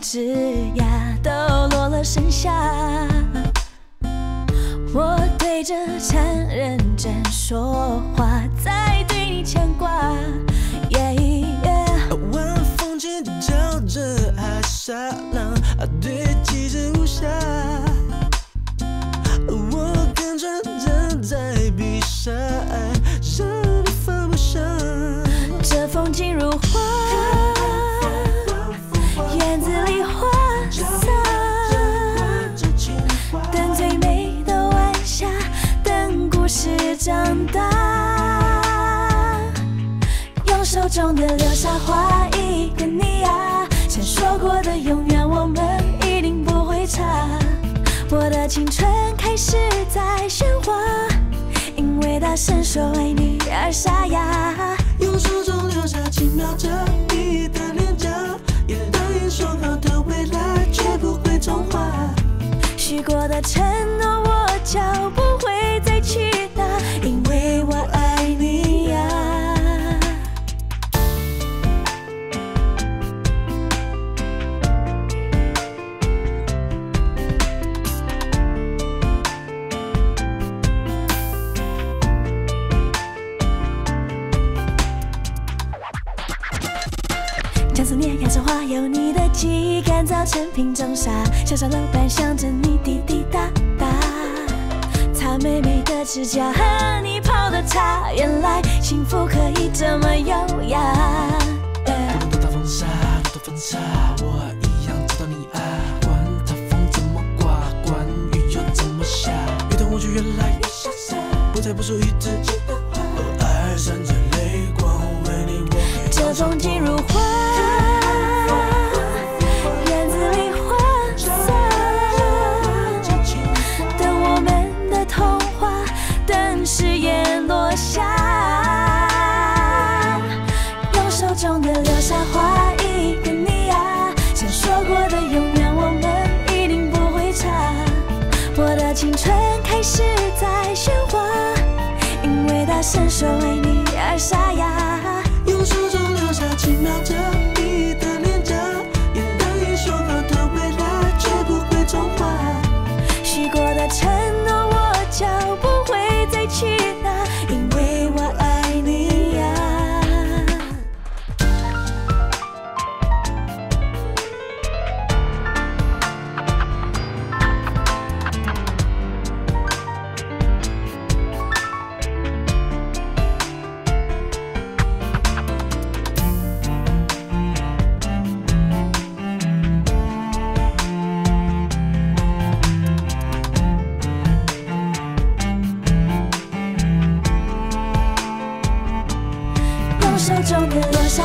枝桠都落了盛夏。我对着蝉认真说话，在对你牵挂。晚风轻轻敲着海沙浪，堆积着无暇。我跟着站在碧沙岸，让你放不下。这风景如画，中的流沙画一个你啊，闪烁过的永远我们一定不会差。我的青春开始在喧哗，因为大声说爱你而沙哑。用手中留下轻描着你的脸颊，也答应说好的未来绝不会重画。许过的承诺将思念压成花，有你的记忆干燥成瓶中沙，小小楼板想着你滴滴答答，擦美美的指甲和你泡的茶，原来幸福可以这么优雅。不管多大风沙，多大风沙，我一样知道你啊。管它风怎么刮，管雨又怎么下，越等我就越来越潇洒，不再不属于自己青春开始在喧哗，因为大声说爱你而沙哑。手中的落下